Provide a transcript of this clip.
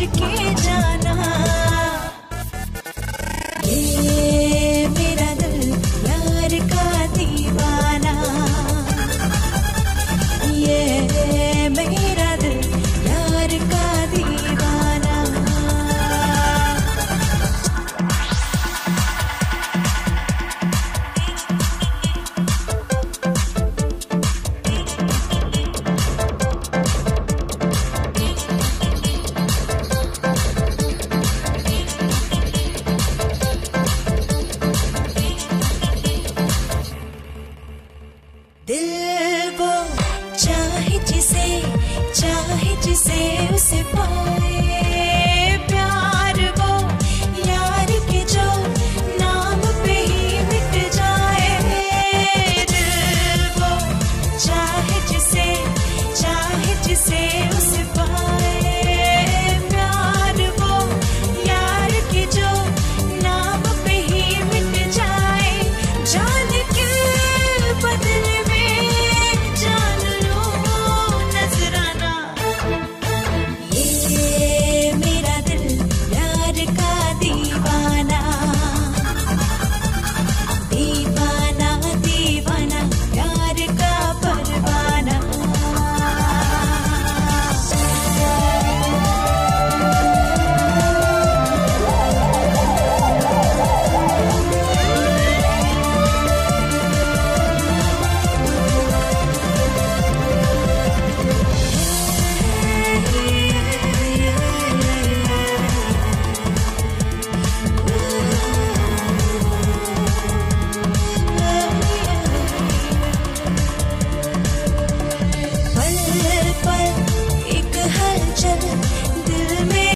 chiquita. dizer o.